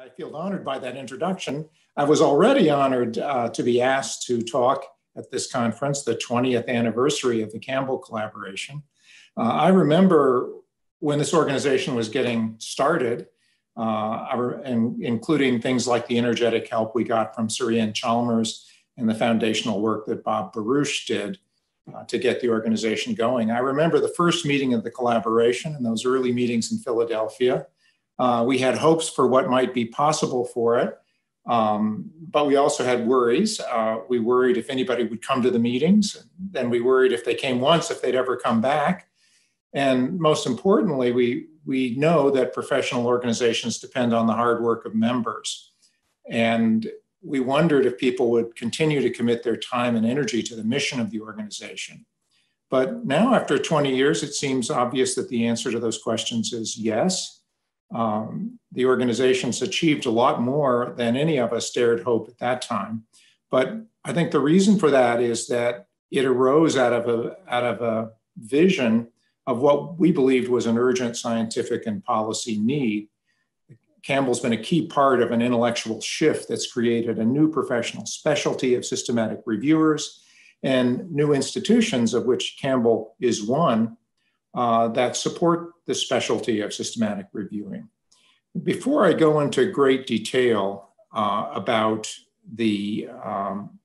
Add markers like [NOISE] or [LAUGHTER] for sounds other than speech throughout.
I feel honored by that introduction. I was already honored uh, to be asked to talk at this conference, the 20th anniversary of the Campbell collaboration. Uh, I remember when this organization was getting started, uh, and including things like the energetic help we got from Sir Chalmers and the foundational work that Bob Boruch did uh, to get the organization going. I remember the first meeting of the collaboration and those early meetings in Philadelphia. Uh, we had hopes for what might be possible for it, um, but we also had worries. Uh, we worried if anybody would come to the meetings, then we worried if they came once, if they'd ever come back. And most importantly, we, we know that professional organizations depend on the hard work of members. And we wondered if people would continue to commit their time and energy to the mission of the organization. But now, after 20 years, it seems obvious that the answer to those questions is yes. Um, the organization's achieved a lot more than any of us dared hope at that time. But I think the reason for that is that it arose out of a, out of a vision of what we believed was an urgent scientific and policy need. Campbell's been a key part of an intellectual shift that's created a new professional specialty of systematic reviewers and new institutions, of which Campbell is one, uh, that support the specialty of systematic reviewing. Before I go into great detail uh, about the, um,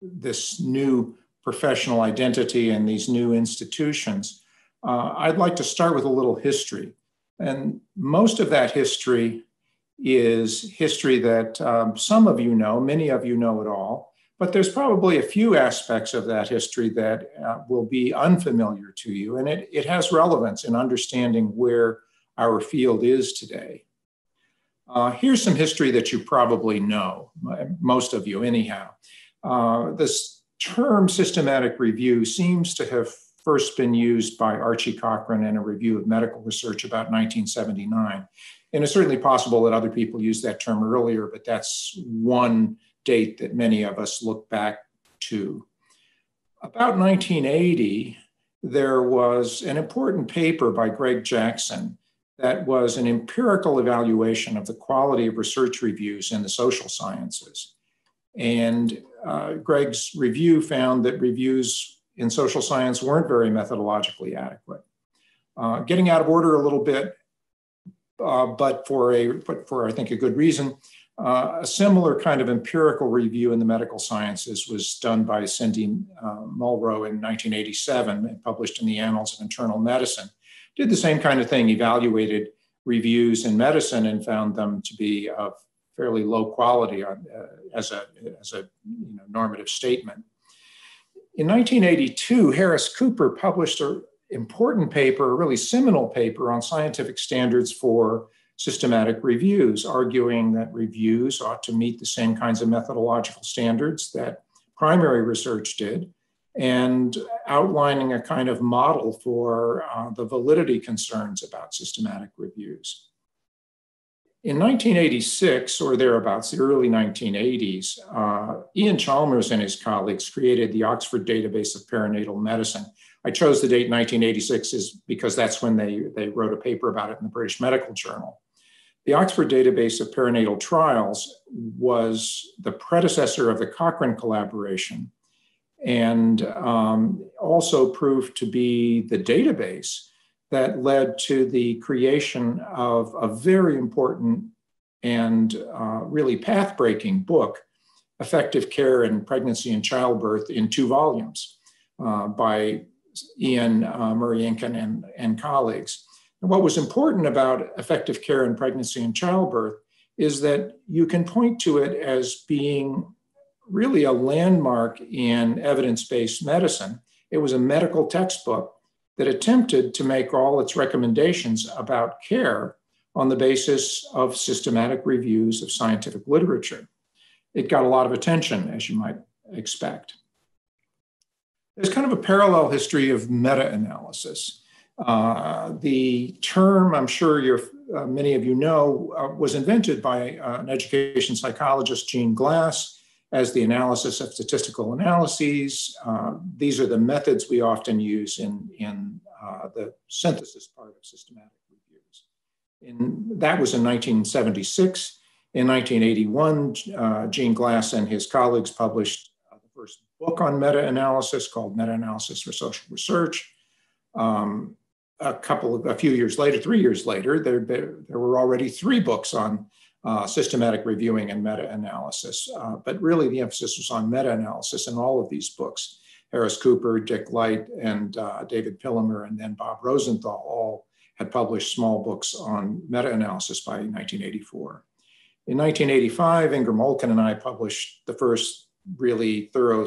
this new professional identity and these new institutions, uh, I'd like to start with a little history. And most of that history is history that um, some of you know, many of you know it all, but there's probably a few aspects of that history that uh, will be unfamiliar to you, and it, it has relevance in understanding where our field is today. Uh, here's some history that you probably know, most of you, anyhow. Uh, this term systematic review seems to have first been used by Archie Cochrane in a review of medical research about 1979. And it's certainly possible that other people used that term earlier, but that's one date that many of us look back to. About 1980, there was an important paper by Gregg Jackson that was an empirical evaluation of the quality of research reviews in the social sciences. And uh, Gregg's review found that reviews in social science weren't very methodologically adequate. Uh, getting out of order a little bit, uh, but for a but for I think a good reason. Uh, a similar kind of empirical review in the medical sciences was done by Cindy uh, Mulrow in 1987 and published in the Annals of Internal Medicine. Did the same kind of thing, evaluated reviews in medicine and found them to be of fairly low quality on, uh, as, a, as a you know, normative statement. In 1982, Harris Cooper published an important paper, a really seminal paper on scientific standards for systematic reviews, arguing that reviews ought to meet the same kinds of methodological standards that primary research did, and outlining a kind of model for uh, the validity concerns about systematic reviews. In 1986 or thereabouts, the early 1980s, uh, Iain Chalmers and his colleagues created the Oxford Database of Perinatal Medicine. I chose the date 1986 is because that's when they, they wrote a paper about it in the British Medical Journal. The Oxford Database of Perinatal Trials was the predecessor of the Cochrane collaboration and um, also proved to be the database that led to the creation of a very important and uh, really path breaking book, Effective Care in Pregnancy and Childbirth, in two volumes uh, by Iain uh, Murray Enkin and, and colleagues. And what was important about effective care in pregnancy and childbirth is that you can point to it as being really a landmark in evidence based medicine. It was a medical textbook that attempted to make all its recommendations about care on the basis of systematic reviews of scientific literature. It got a lot of attention, as you might expect. There's kind of a parallel history of meta analysis. Uh, the term, I'm sure uh, many of you know, uh, was invented by uh, an education psychologist, Gene Glass, as the analysis of statistical analyses. Uh, these are the methods we often use in, in the synthesis part of systematic reviews. That was in 1976. In 1981, uh, Gene Glass and his colleagues published the first book on meta-analysis called Meta-Analysis for Social Research. Um, a couple of, a few years later, three years later, there, there were already three books on uh, systematic reviewing and meta-analysis. Uh, but really the emphasis was on meta-analysis in all of these books. Harris Cooper, Dick Light, and uh, David Pillemer, and then Bob Rosenthal all had published small books on meta-analysis by 1984. In 1985, Ingram Olkin and I published the first really thorough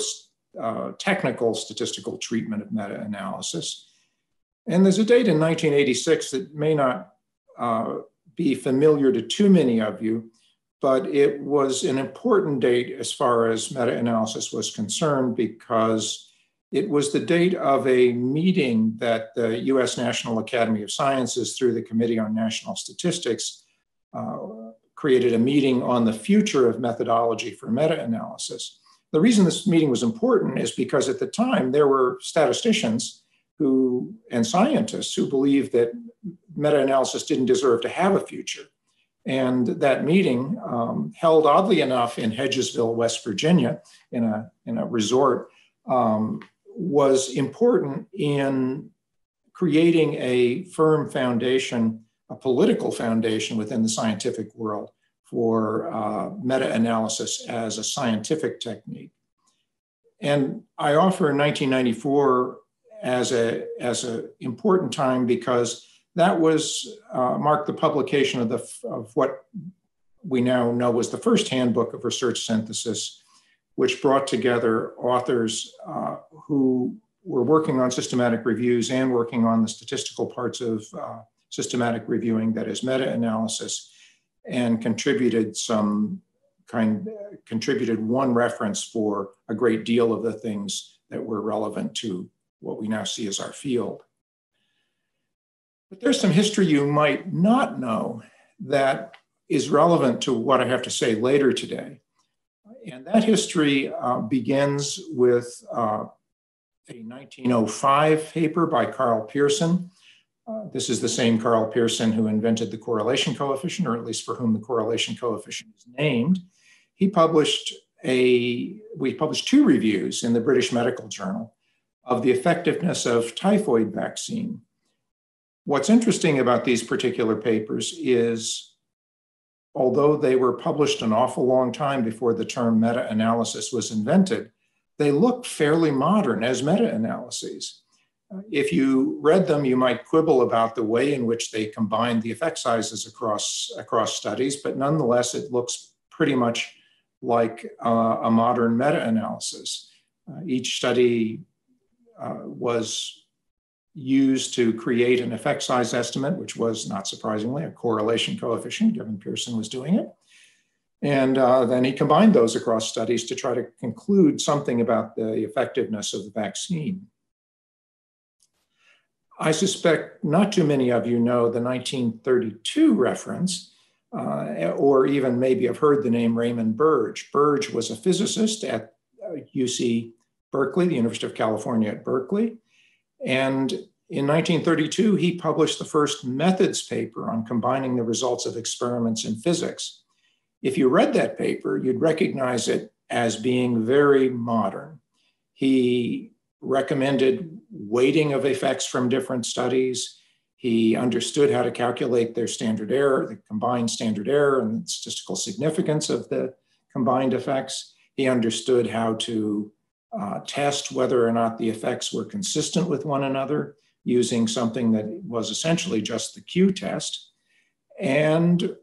uh, technical statistical treatment of meta-analysis. And there's a date in 1986 that may not uh, be familiar to too many of you, but it was an important date as far as meta-analysis was concerned because it was the date of a meeting that the US National Academy of Sciences through the Committee on National Statistics uh, created a meeting on the future of methodology for meta-analysis. The reason this meeting was important is because at the time there were statisticians who and scientists who believed that meta-analysis didn't deserve to have a future. And that meeting, um, held oddly enough in Hedgesville, West Virginia, in a, in a resort, um, was important in creating a firm foundation, a political foundation within the scientific world for uh, meta-analysis as a scientific technique. And I offer in 1994 as a as an important time because that was uh, marked the publication of the of what we now know was the first handbook of research synthesis, which brought together authors uh, who were working on systematic reviews and working on the statistical parts of uh, systematic reviewing, that is meta-analysis, and contributed some kind contributed one reference for a great deal of the things that were relevant to what we now see as our field. But there's some history you might not know that is relevant to what I have to say later today. And that history uh, begins with uh, a 1905 paper by Karl Pearson. Uh, this is the same Karl Pearson who invented the correlation coefficient, or at least for whom the correlation coefficient is named. He published a, we published two reviews in the British Medical Journal of the effectiveness of typhoid vaccine. What's interesting about these particular papers is, although they were published an awful long time before the term meta analysis was invented, they look fairly modern as meta analyses. If you read them, you might quibble about the way in which they combine the effect sizes across, across studies, but nonetheless, it looks pretty much like uh, a modern meta analysis. Uh, each study uh, was used to create an effect size estimate, which was not surprisingly a correlation coefficient, given Pearson was doing it. And uh, then he combined those across studies to try to conclude something about the effectiveness of the vaccine. I suspect not too many of you know the 1932 reference, uh, or even maybe have heard the name Raymond Birge. Birge was a physicist at UC uh, Berkeley, the University of California at Berkeley. And in 1932, he published the first methods paper on combining the results of experiments in physics. If you read that paper, you'd recognize it as being very modern. He recommended weighting of effects from different studies. He understood how to calculate their standard error, the combined standard error, and the statistical significance of the combined effects. He understood how to uh, test whether or not the effects were consistent with one another using something that was essentially just the Q test. And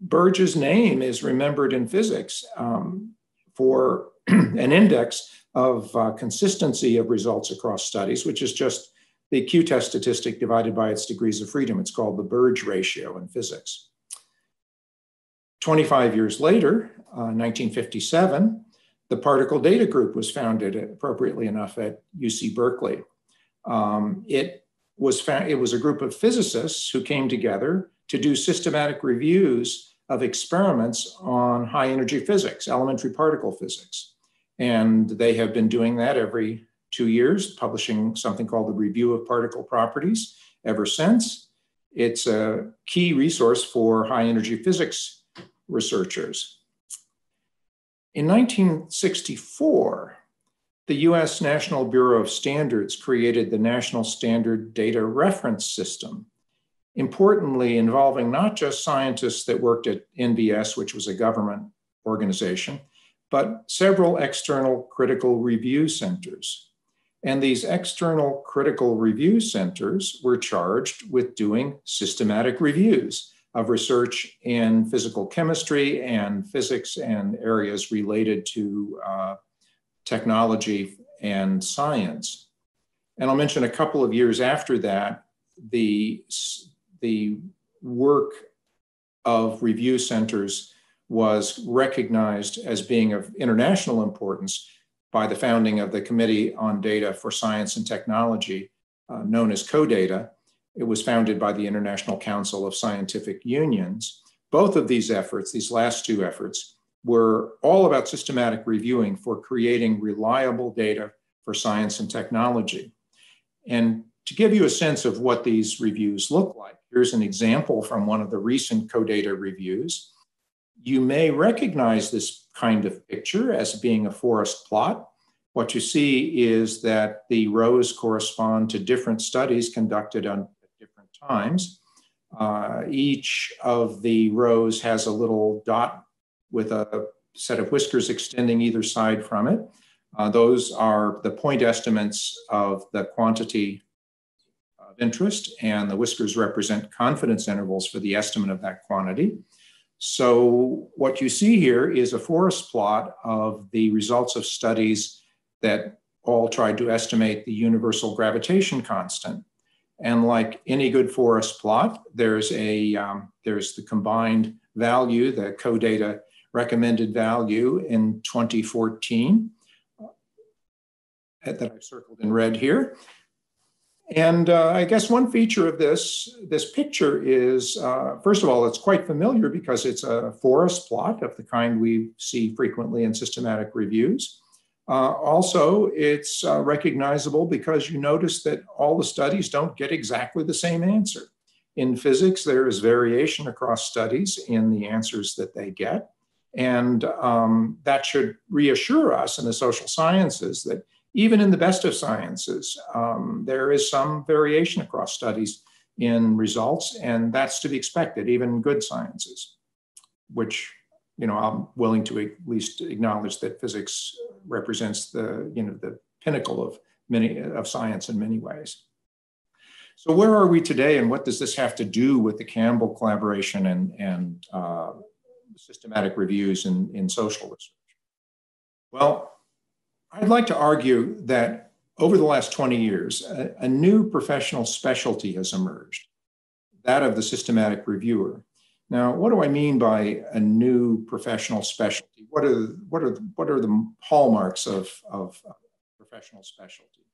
Birge's name is remembered in physics um, for [CLEARS THROAT] an index of uh, consistency of results across studies, which is just the Q test statistic divided by its degrees of freedom. It's called the Birge ratio in physics. 25 years later, uh, 1957, the particle data group was founded appropriately enough at UC Berkeley. Um, it was found, it was a group of physicists who came together to do systematic reviews of experiments on high energy physics, elementary particle physics. And they have been doing that every two years, publishing something called the Review of Particle Properties ever since. It's a key resource for high energy physics researchers. In 1964, the US National Bureau of Standards created the National Standard Data Reference System, importantly involving not just scientists that worked at NBS, which was a government organization, but several external critical review centers. And these external critical review centers were charged with doing systematic reviews of research in physical chemistry and physics and areas related to uh, technology and science. And I'll mention a couple of years after that, the, the work of review centers was recognized as being of international importance by the founding of the Committee on Data for Science and Technology, uh, known as CODATA. It was founded by the International Council of Scientific Unions. Both of these efforts, these last two efforts, were all about systematic reviewing for creating reliable data for science and technology. And to give you a sense of what these reviews look like, here's an example from one of the recent CODATA reviews. You may recognize this kind of picture as being a forest plot. What you see is that the rows correspond to different studies conducted on times. Uh, each of the rows has a little dot with a set of whiskers extending either side from it. Uh, those are the point estimates of the quantity of interest, and the whiskers represent confidence intervals for the estimate of that quantity. So what you see here is a forest plot of the results of studies that all tried to estimate the universal gravitation constant. And like any good forest plot, there's a um, there's the combined value, the CODATA recommended value in 2014 uh, that I've circled in red here. And uh, I guess one feature of this, this picture is, uh, first of all, it's quite familiar because it's a forest plot of the kind we see frequently in systematic reviews. Uh, also, it's uh, recognizable because you notice that all the studies don't get exactly the same answer. In physics, there is variation across studies in the answers that they get. And um, that should reassure us in the social sciences that even in the best of sciences, um, there is some variation across studies in results, and that's to be expected, even good sciences, which you know I'm willing to at least acknowledge that physics represents the you know the pinnacle of many of science in many ways. So where are we today, and what does this have to do with the Campbell collaboration and and uh, systematic reviews in, in social research? Well, I'd like to argue that over the last 20 years, a, a, new professional specialty has emerged, that of the systematic reviewer. Now, what do I mean by a new professional specialty? What are, what are, what are the hallmarks of, of professional specialty?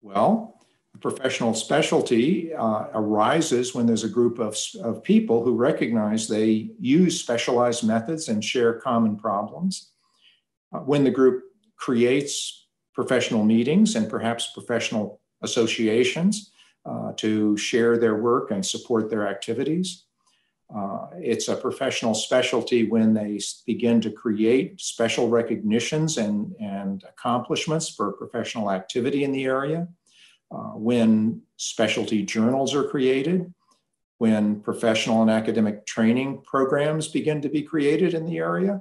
Well, a professional specialty uh, arises when there's a group of, of people who recognize they use specialized methods and share common problems. Uh, when the group creates professional meetings and perhaps professional associations uh, to share their work and support their activities. Uh, it's a professional specialty when they begin to create special recognitions and, and accomplishments for professional activity in the area, uh, when specialty journals are created, when professional and academic training programs begin to be created in the area,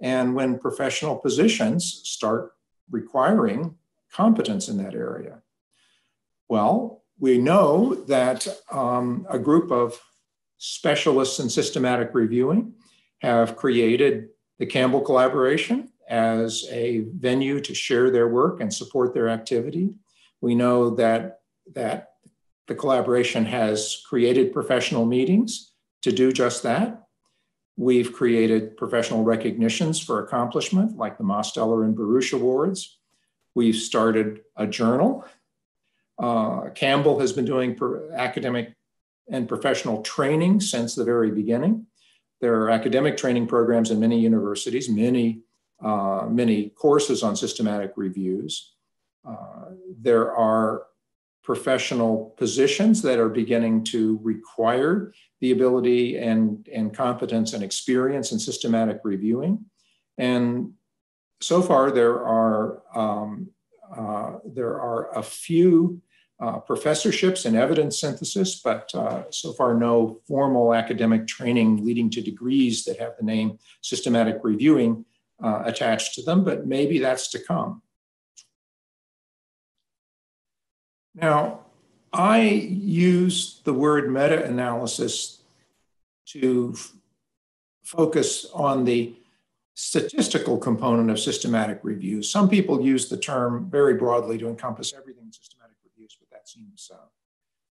and when professional positions start requiring competence in that area. Well, we know that um, a group of specialists in systematic reviewing have created the Campbell Collaboration as a venue to share their work and support their activity. We know that, that the collaboration has created professional meetings to do just that. We've created professional recognitions for accomplishment, like the Mosteller and Boruch Awards. We've started a journal. Uh, Campbell has been doing academic and professional training since the very beginning. There are academic training programs in many universities, many, uh, many courses on systematic reviews. Uh, there are professional positions that are beginning to require the ability and, and competence and experience in systematic reviewing. And so far, there are, um, uh, there are a few uh, professorships in evidence synthesis, but uh, so far no formal academic training leading to degrees that have the name systematic reviewing uh, attached to them, but maybe that's to come. Now, I use the word meta analysis to focus on the statistical component of systematic review. Some people use the term very broadly to encompass everything systematic seems uh,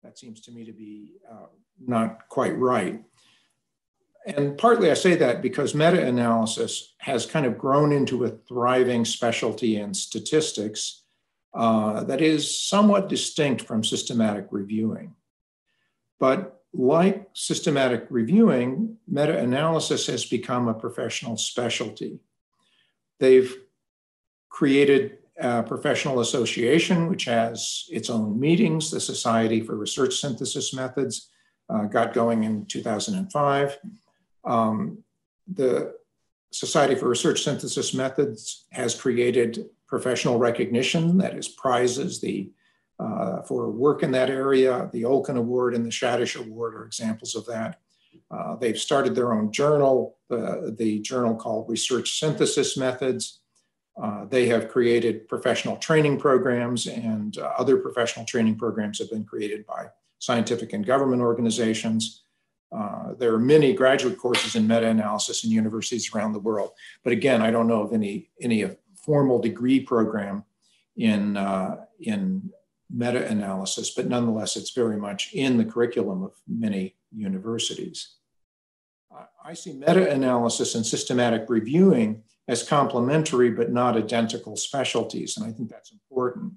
that seems to me to be uh, not quite right. And partly I say that because meta analysis has kind of grown into a thriving specialty in statistics uh, that is somewhat distinct from systematic reviewing. But like systematic reviewing, meta analysis has become a professional specialty. They've created professional association, which has its own meetings. The Society for Research Synthesis Methods uh, got going in 2005. Um, the Society for Research Synthesis Methods has created professional recognition, that is, prizes, the uh, for work in that area. The Olkin Award and the Shadish Award are examples of that. Uh, they've started their own journal, uh, the journal called Research Synthesis Methods. Uh, they have created professional training programs, and uh, other professional training programs have been created by scientific and government organizations. Uh, there are many graduate courses in meta-analysis in universities around the world, but again, I don't know of any any formal degree program in in meta-analysis, but nonetheless, it's very much in the curriculum of many universities. I see meta-analysis and systematic reviewing as complementary but not identical specialties, and I think that's important.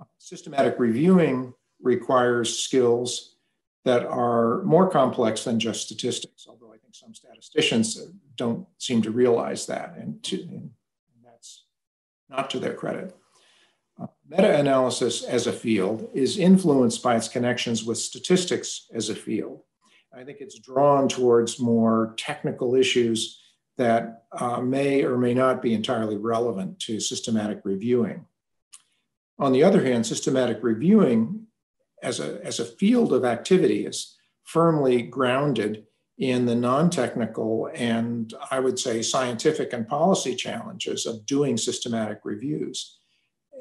Uh, systematic reviewing requires skills that are more complex than just statistics, although I think some statisticians don't seem to realize that, and, to, and that's not to their credit. Uh, Meta analysis as a field is influenced by its connections with statistics as a field. I think it's drawn towards more technical issues that uh, may or may not be entirely relevant to systematic reviewing. On the other hand, systematic reviewing as a, as a field of activity is firmly grounded in the non technical and I would say scientific and policy challenges of doing systematic reviews.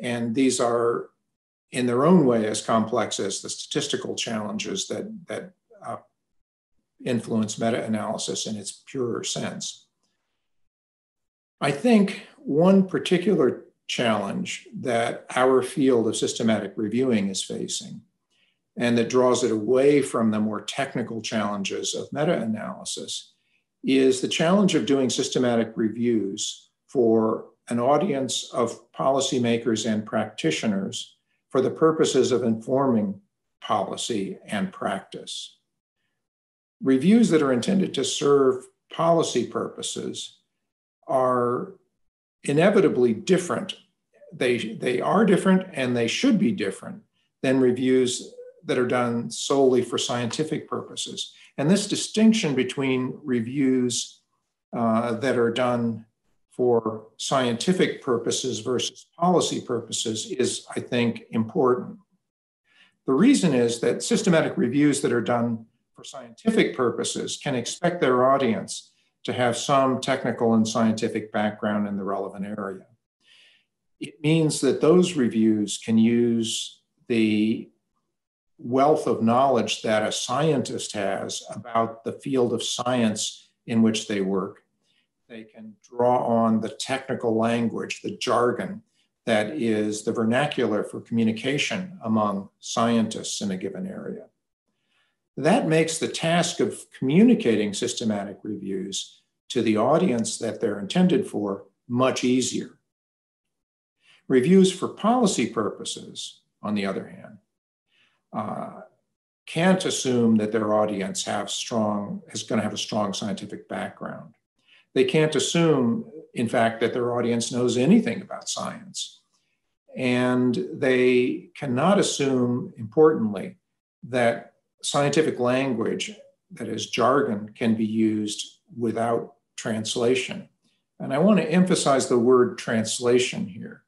And these are, in their own way, as complex as the statistical challenges that, that uh, influence meta analysis in its purer sense. I think one particular challenge that our field of systematic reviewing is facing and that draws it away from the more technical challenges of meta analysis is the challenge of doing systematic reviews for an audience of policymakers and practitioners for the purposes of informing policy and practice. Reviews that are intended to serve policy purposes are inevitably different. They, they are different and they should be different than reviews that are done solely for scientific purposes. And this distinction between reviews uh, that are done for scientific purposes versus policy purposes is, I think, important. The reason is that systematic reviews that are done for scientific purposes can expect their audience to have some technical and scientific background in the relevant area. It means that those reviews can use the wealth of knowledge that a scientist has about the field of science in which they work they can draw on the technical language, the jargon that is the vernacular for communication among scientists in a given area. That makes the task of communicating systematic reviews to the audience that they're intended for much easier. Reviews for policy purposes, on the other hand, uh, can't assume that their audience have strong is going to have a strong scientific background. They can't assume, in fact, that their audience knows anything about science. And they cannot assume, importantly, that scientific language, that is jargon, can be used without translation. And I want to emphasize the word translation here.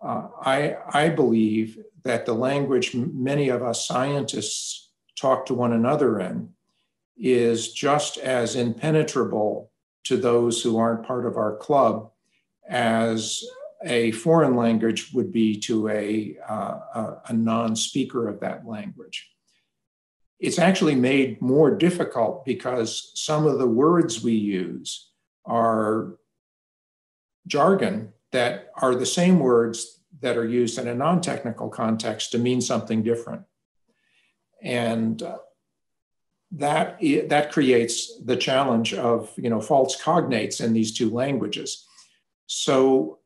Uh, I, I believe that the language many of us scientists talk to one another in is just as impenetrable to those who aren't part of our club as a foreign language would be to a, uh, a, a non speaker of that language. It's actually made more difficult because some of the words we use are jargon that are the same words that are used in a non technical context to mean something different. And uh, that, that creates the challenge of you know, false cognates in these two languages. So,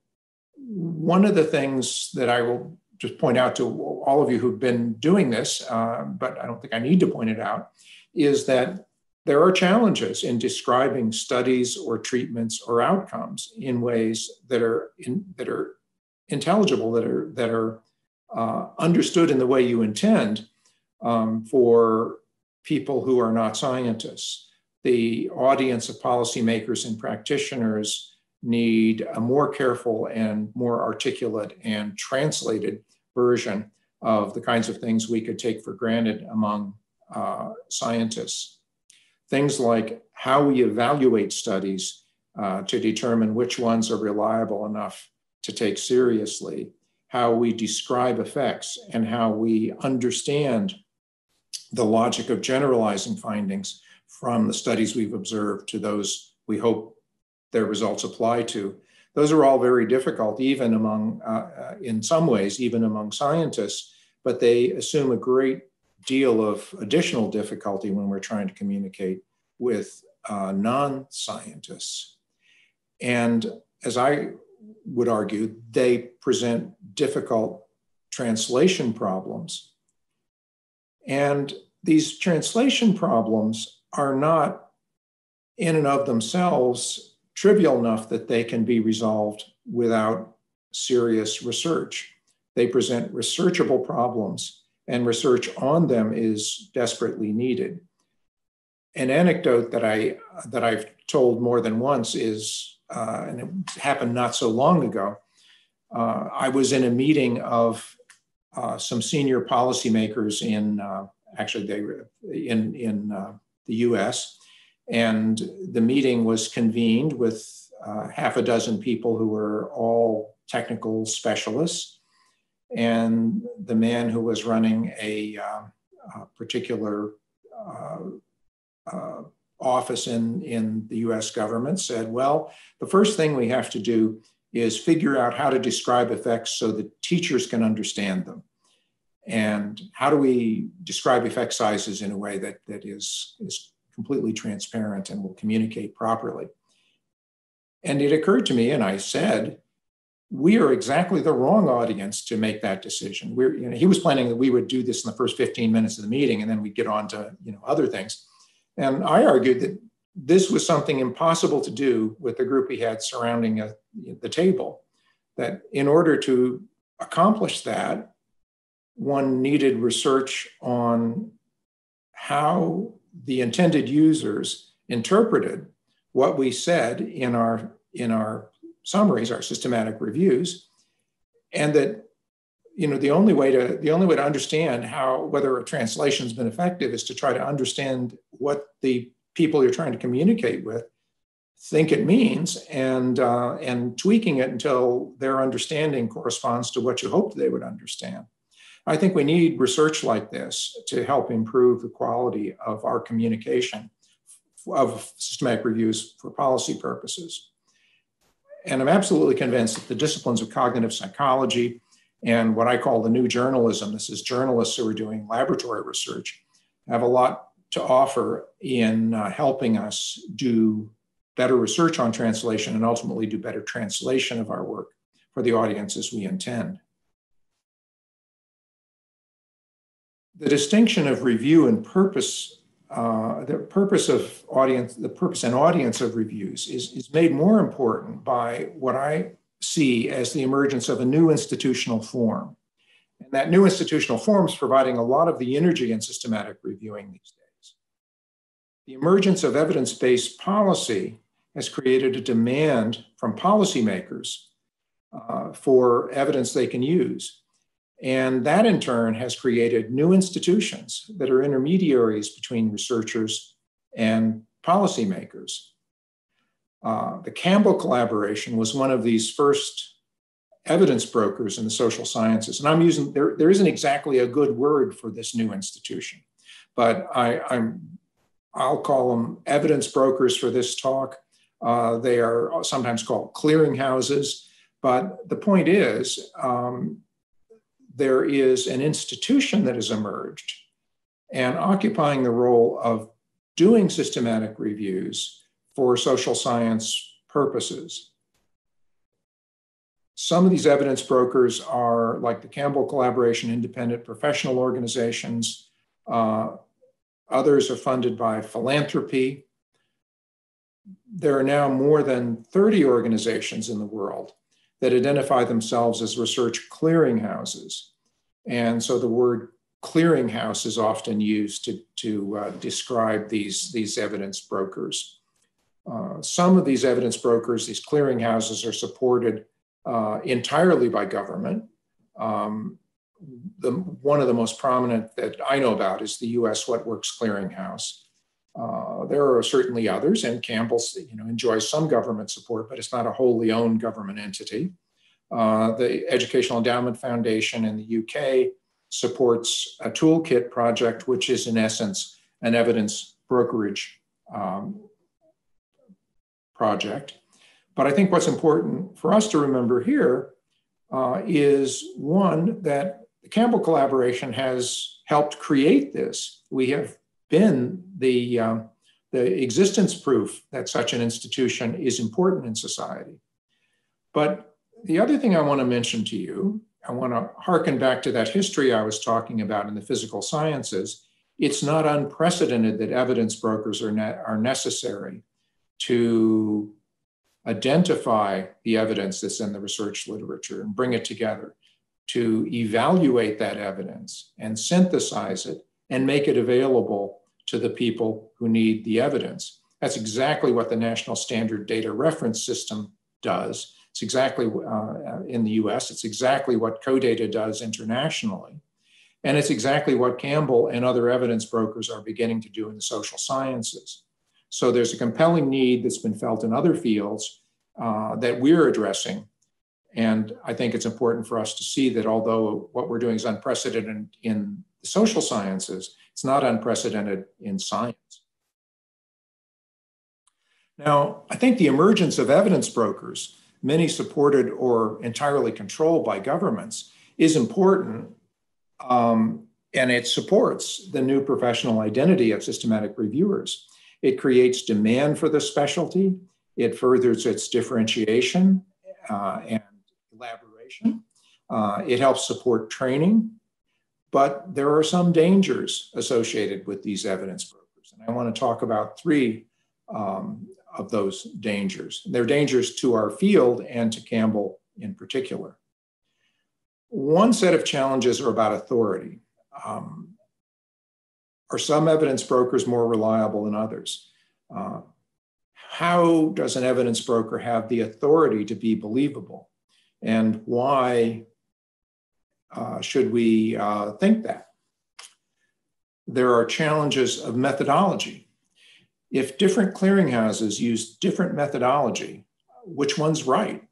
one of the things that I will just point out to all of you who've been doing this, uh, but I don't think I need to point it out, is that there are challenges in describing studies or treatments or outcomes in ways that are in, that are intelligible, that are that are uh, understood in the way you intend um, for people who are not scientists. The audience of policymakers and practitioners need a more careful and more articulate and translated version of the kinds of things we could take for granted among uh, scientists. Things like how we evaluate studies uh, to determine which ones are reliable enough to take seriously, how we describe effects, and how we understand the logic of generalizing findings from the studies we've observed to those we hope their results apply to. Those are all very difficult, even among, uh, uh, in some ways, even among scientists, but they assume a great deal of additional difficulty when we're trying to communicate with uh, non scientists. And as I would argue, they present difficult translation problems. And these translation problems are not in and of themselves trivial enough that they can be resolved without serious research. They present researchable problems, and research on them is desperately needed. An anecdote that I that I've told more than once is, uh, and it happened not so long ago. Uh, I was in a meeting of uh, some senior policymakers in uh, actually they were in in uh, the U.S. and the meeting was convened with uh, half a dozen people who were all technical specialists, and the man who was running a, uh, a particular uh, uh, office in, in the US government said, well, the first thing we have to do is figure out how to describe effects so that teachers can understand them. And how do we describe effect sizes in a way that, that is, is completely transparent and will communicate properly. And it occurred to me, and I said, we are exactly the wrong audience to make that decision. We're, you know, he was planning that we would do this in the first 15 minutes of the meeting, and then we'd get on to you know other things. And I argued that this was something impossible to do with the group he had surrounding a, uh, the table. That in order to accomplish that, one needed research on how the intended users interpreted what we said in our in our summaries, our systematic reviews, and that you know the only way to the only way to understand how whether a translation has been effective is to try to understand what the people you're trying to communicate with think it means and uh, and tweaking it until their understanding corresponds to what you hoped they would understand I think we need research like this to help improve the quality of our communication of systematic reviews for policy purposes. And I'm absolutely convinced that the disciplines of cognitive psychology and what I call the new journalism, this is journalists who are doing laboratory research, have a lot to offer in uh, helping us do better research on translation and ultimately do better translation of our work for the audiences we intend. The distinction of review and purpose, uh, the purpose of audience, the purpose and audience of reviews is, is made more important by what I see as the emergence of a new institutional form. And that new institutional form is providing a lot of the energy in systematic reviewing these days. The emergence of evidence based policy has created a demand from policymakers uh, for evidence they can use. And that in turn has created new institutions that are intermediaries between researchers and policymakers. Uh, the Campbell collaboration was one of these first evidence brokers in the social sciences. And I'm using, there, there isn't exactly a good word for this new institution, but I, I'm, I'll call them evidence brokers for this talk. Uh, they are sometimes called clearinghouses. But the point is, um, there is an institution that has emerged and occupying the role of doing systematic reviews for social science purposes. Some of these evidence brokers are like the Campbell Collaboration Independent Professional Organizations. Uh, others are funded by philanthropy. There are now more than 30 organizations in the world that identify themselves as research clearinghouses. And so the word clearinghouse is often used to, to uh, describe these, these evidence brokers. Uh, some of these evidence brokers, these clearinghouses, are supported uh, entirely by government. Um, the, one of the most prominent that I know about is the U.S. What Works Clearinghouse. Uh, there are certainly others, and Campbell you know enjoys some government support, but it's not a wholly owned government entity. Uh, the Educational Endowment Foundation in the UK supports a toolkit project, which is in essence an evidence brokerage um, project. But I think what's important for us to remember here uh, is one, that the Campbell collaboration has helped create this. We have been the, um, the existence proof that such an institution is important in society. But the other thing I want to mention to you, I want to harken back to that history I was talking about in the physical sciences. It's not unprecedented that evidence brokers are, ne- are necessary to identify the evidence that's in the research literature and bring it together, to evaluate that evidence and synthesize it and make it available to the people who need the evidence. That's exactly what the National Standard Data Reference System does. It's exactly uh, in the US, it's exactly what CODATA does internationally. And it's exactly what Campbell and other evidence brokers are beginning to do in the social sciences. So there's a compelling need that's been felt in other fields uh, that we're addressing. And I think it's important for us to see that although what we're doing is unprecedented in social sciences, it's not unprecedented in science. Now, I think the emergence of evidence brokers many supported or entirely controlled by governments, is important. Um, and it supports the new professional identity of systematic reviewers. It creates demand for the specialty, it furthers its differentiation uh, and elaboration. Uh, it helps support training, but there are some dangers associated with these evidence brokers. And I want to talk about three um, of those dangers. They're dangers to our field and to Campbell in particular. One set of challenges are about authority. Um, are some evidence brokers more reliable than others? Uh, how does an evidence broker have the authority to be believable? And why uh, should we uh, think that? There are challenges of methodology if different clearinghouses use different methodology, which one's right?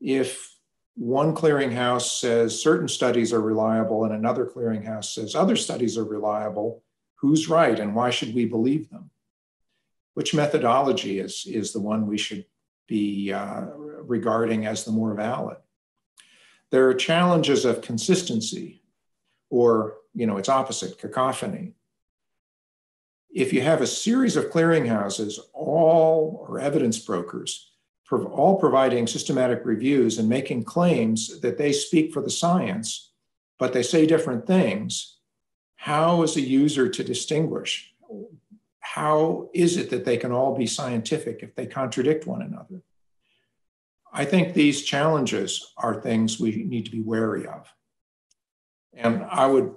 If one clearinghouse says certain studies are reliable and another clearinghouse says other studies are reliable, who's right and why should we believe them? Which methodology is, is the one we should be uh, regarding as the more valid? There are challenges of consistency or, you know, its opposite, cacophony if you have a series of clearinghouses, all or evidence brokers, all providing systematic reviews and making claims that they speak for the science, but they say different things, how is a user to distinguish? How is it that they can all be scientific if they contradict one another? I think these challenges are things we need to be wary of. And I would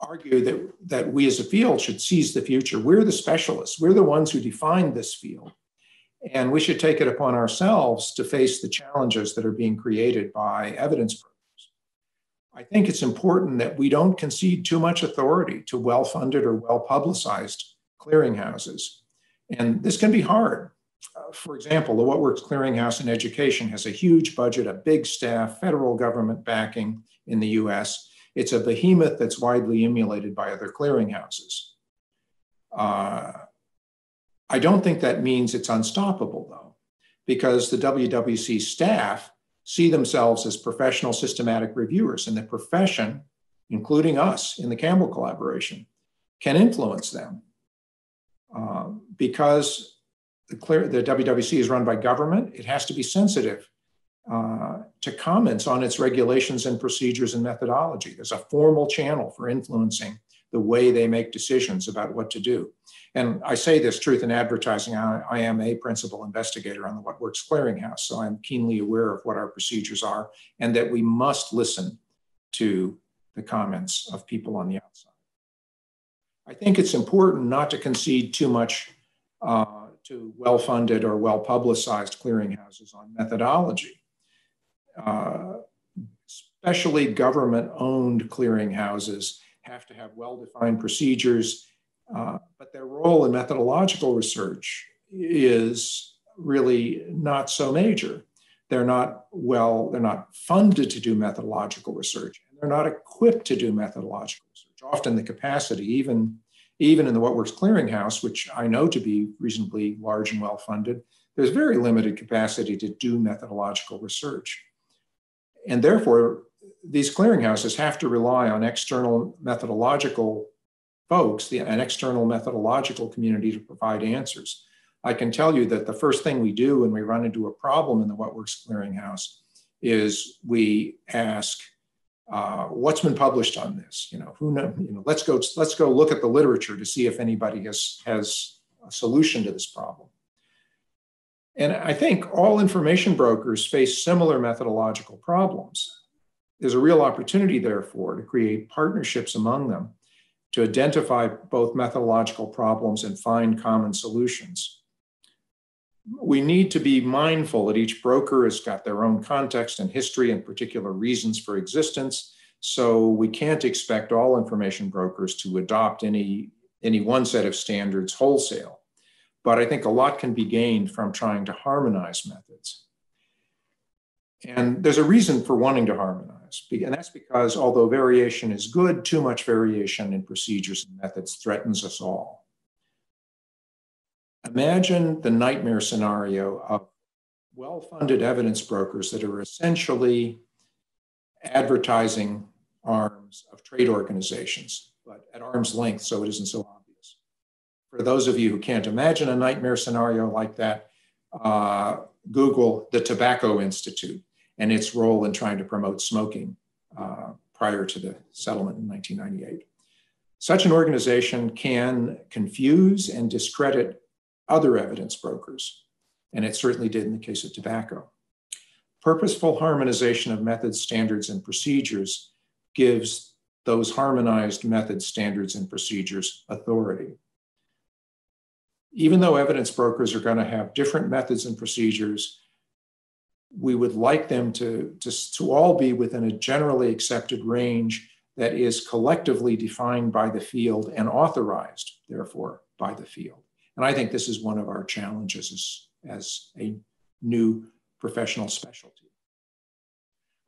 argue that, that we as a field should seize the future. We're the specialists, we're the ones who define this field. And we should take it upon ourselves to face the challenges that are being created by evidence. I think it's important that we don't concede too much authority to well funded or well publicized clearinghouses. And this can be hard. Uh, for example, the What Works Clearinghouse in Education has a huge budget, a big staff, federal government backing in the US. It's a behemoth that's widely emulated by other clearinghouses. Uh, I don't think that means it's unstoppable, though, because the WWC staff see themselves as professional systematic reviewers, and the profession, including us in the Campbell collaboration, can influence them. Uh, because the, clear, the WWC is run by government, it has to be sensitive uh, to comments on its regulations and procedures and methodology. There's a formal channel for influencing the way they make decisions about what to do. And I say this truth in advertising. I, I, am a principal investigator on the What Works Clearinghouse, so I'm keenly aware of what our procedures are and that we must listen to the comments of people on the outside. I think it's important not to concede too much uh, to well funded or well publicized clearinghouses on methodology. Uh, especially government owned clearinghouses have to have well defined procedures, uh, but their role in methodological research is really not so major. They're not well, they're not funded to do methodological research, and they're not equipped to do methodological research. Often the capacity, even, even in the What Works Clearinghouse, which I know to be reasonably large and well funded, there's very limited capacity to do methodological research. And therefore, these clearinghouses have to rely on external methodological folks, the, an external methodological community to provide answers. I can tell you that the first thing we do when we run into a problem in the What Works Clearinghouse is we ask, uh, what's been published on this? You know, who know, you know, let's go, let's go look at the literature to see if anybody has, has a solution to this problem. And I think all information brokers face similar methodological problems there's a real opportunity, therefore, to create partnerships among them to identify both methodological problems and find common solutions. We need to be mindful that each broker has got their own context and history and particular reasons for existence. So we can't expect all information brokers to adopt any, any one set of standards wholesale. But I think a lot can be gained from trying to harmonize methods. And there's a reason for wanting to harmonize. And that's because although variation is good, too much variation in procedures and methods threatens us all. Imagine the nightmare scenario of well funded evidence brokers that are essentially advertising arms of trade organizations, but at arm's length, so it isn't so obvious. For those of you who can't imagine a nightmare scenario like that, uh, Google the Tobacco Institute and its role in trying to promote smoking uh, prior to the settlement in 1998. Such an organization can confuse and discredit other evidence brokers, and it certainly did in the case of tobacco. Purposeful harmonization of methods, standards, and procedures gives those harmonized methods, standards, and procedures authority. Even though evidence brokers are going to have different methods and procedures we would like them to, to, to all be within a generally accepted range that is collectively defined by the field and authorized, therefore, by the field. And I think this is one of our challenges as, as a new professional specialty.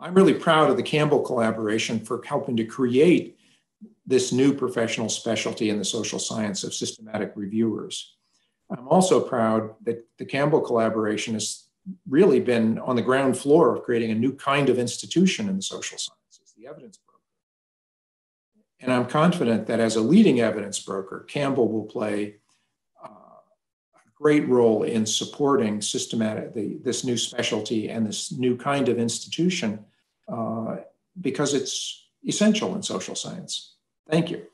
I'm really proud of the Campbell collaboration for helping to create this new professional specialty in the social science of systematic reviewers. I'm also proud that the Campbell collaboration has really been on the ground floor of creating a new kind of institution in the social sciences, the evidence broker. And I'm confident that as a leading evidence broker, Campbell will play great role in supporting systematic the, this new specialty and this new kind of institution uh, because it's essential in social science. Thank you.